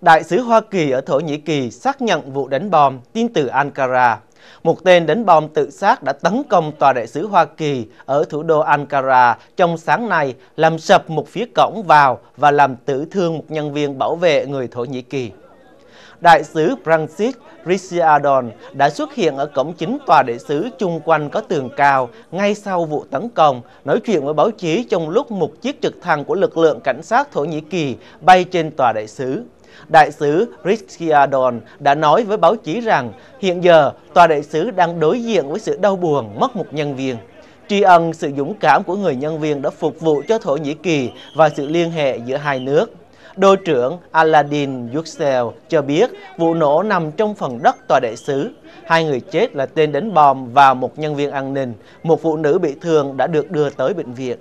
Đại sứ Hoa Kỳ ở Thổ Nhĩ Kỳ xác nhận vụ đánh bom tin từ Ankara. Một tên đánh bom tự sát đã tấn công tòa đại sứ Hoa Kỳ ở thủ đô Ankara trong sáng nay, làm sập một phía cổng vào và làm tử thương một nhân viên bảo vệ người Thổ Nhĩ Kỳ. Đại sứ Francis Ricciardon đã xuất hiện ở cổng chính tòa đại sứ chung quanh có tường cao ngay sau vụ tấn công, nói chuyện với báo chí trong lúc một chiếc trực thăng của lực lượng cảnh sát Thổ Nhĩ Kỳ bay trên tòa đại sứ. Đại sứ Ricciardon đã nói với báo chí rằng, hiện giờ, tòa đại sứ đang đối diện với sự đau buồn, mất một nhân viên. Tri ân sự dũng cảm của người nhân viên đã phục vụ cho Thổ Nhĩ Kỳ và sự liên hệ giữa hai nước. Đô trưởng Aladdin Yüksel cho biết, vụ nổ nằm trong phần đất tòa đại sứ. Hai người chết là tên đánh bom và một nhân viên an ninh. Một phụ nữ bị thương đã được đưa tới bệnh viện.